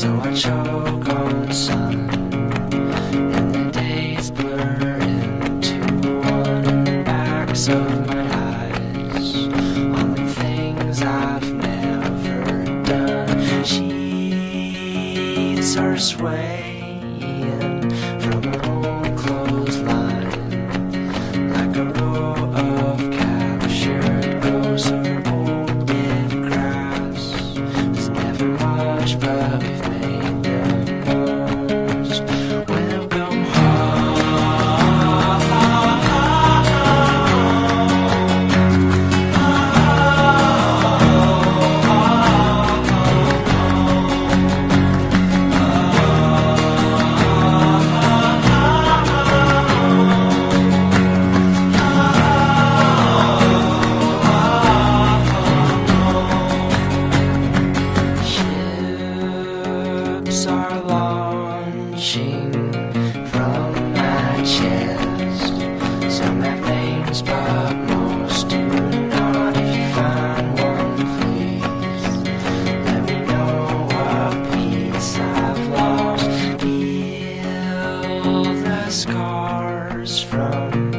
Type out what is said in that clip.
So I choke on the sun, and the days blur into one. Backs of my eyes on the things I've never done. Are swaying stars from